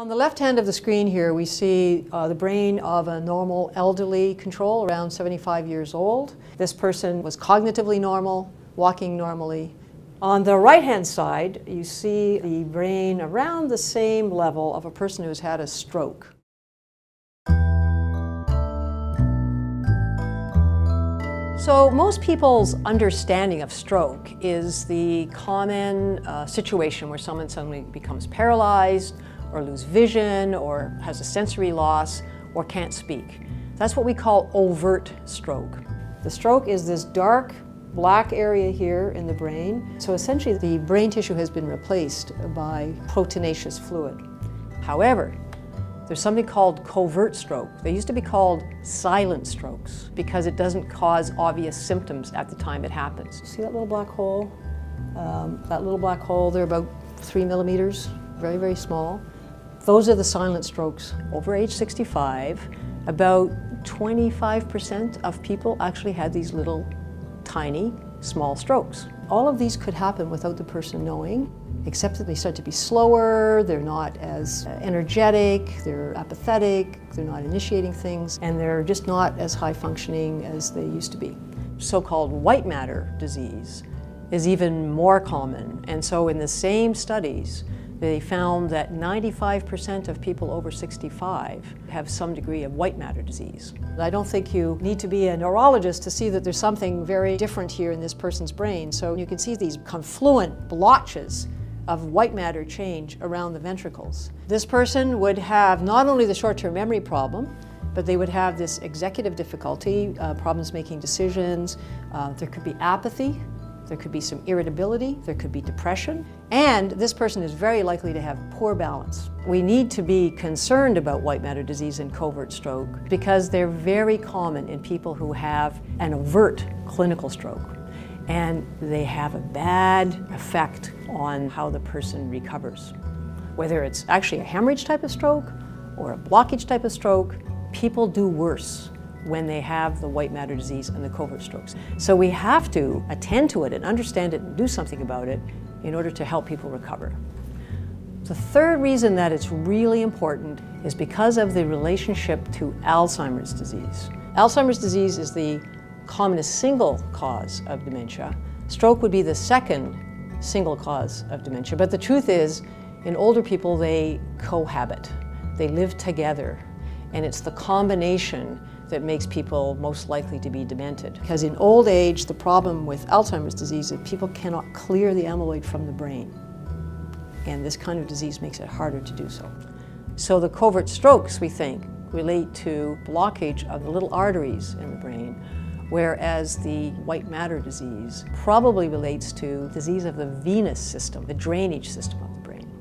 On the left hand of the screen here, we see uh, the brain of a normal elderly control around 75 years old. This person was cognitively normal, walking normally. On the right hand side, you see the brain around the same level of a person who's had a stroke. So most people's understanding of stroke is the common uh, situation where someone suddenly becomes paralyzed or lose vision or has a sensory loss or can't speak. That's what we call overt stroke. The stroke is this dark black area here in the brain. So essentially the brain tissue has been replaced by proteinaceous fluid. However, there's something called covert stroke. They used to be called silent strokes because it doesn't cause obvious symptoms at the time it happens. See that little black hole? Um, that little black hole, they're about three millimeters, very, very small. Those are the silent strokes. Over age 65, about 25% of people actually had these little tiny, small strokes. All of these could happen without the person knowing except that they start to be slower, they're not as uh, energetic, they're apathetic, they're not initiating things, and they're just not as high functioning as they used to be. So-called white matter disease is even more common, and so in the same studies, they found that 95% of people over 65 have some degree of white matter disease. I don't think you need to be a neurologist to see that there's something very different here in this person's brain. So you can see these confluent blotches of white matter change around the ventricles. This person would have not only the short-term memory problem, but they would have this executive difficulty, uh, problems making decisions. Uh, there could be apathy, there could be some irritability, there could be depression, and this person is very likely to have poor balance. We need to be concerned about white matter disease and covert stroke because they're very common in people who have an overt clinical stroke and they have a bad effect on how the person recovers. Whether it's actually a hemorrhage type of stroke or a blockage type of stroke, people do worse when they have the white matter disease and the covert strokes. So we have to attend to it and understand it and do something about it in order to help people recover. The third reason that it's really important is because of the relationship to Alzheimer's disease. Alzheimer's disease is the commonest single cause of dementia. Stroke would be the second single cause of dementia. But the truth is, in older people, they cohabit. They live together. And it's the combination that makes people most likely to be demented. Because in old age, the problem with Alzheimer's disease is people cannot clear the amyloid from the brain. And this kind of disease makes it harder to do so. So the covert strokes, we think, relate to blockage of the little arteries in the brain whereas the white matter disease probably relates to disease of the venous system, the drainage system of the brain.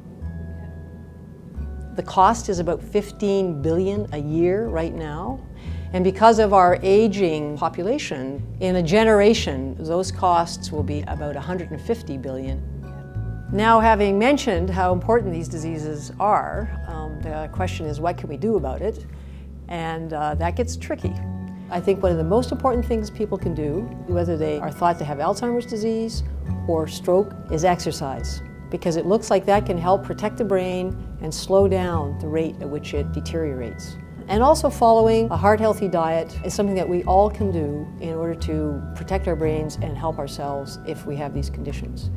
The cost is about 15 billion a year right now. And because of our aging population, in a generation, those costs will be about 150 billion. Now, having mentioned how important these diseases are, um, the question is what can we do about it? And uh, that gets tricky. I think one of the most important things people can do, whether they are thought to have Alzheimer's disease or stroke, is exercise. Because it looks like that can help protect the brain and slow down the rate at which it deteriorates. And also following a heart-healthy diet is something that we all can do in order to protect our brains and help ourselves if we have these conditions.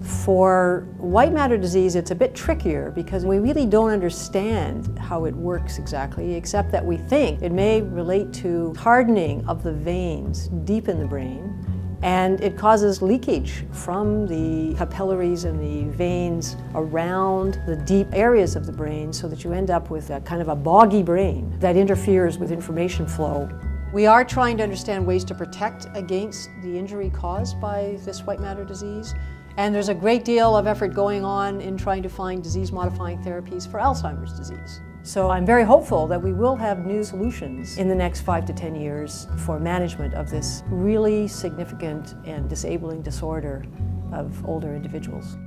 For white matter disease, it's a bit trickier because we really don't understand how it works exactly, except that we think it may relate to hardening of the veins deep in the brain, and it causes leakage from the capillaries and the veins around the deep areas of the brain so that you end up with a kind of a boggy brain that interferes with information flow. We are trying to understand ways to protect against the injury caused by this white matter disease. And there's a great deal of effort going on in trying to find disease-modifying therapies for Alzheimer's disease. So I'm very hopeful that we will have new solutions in the next five to 10 years for management of this really significant and disabling disorder of older individuals.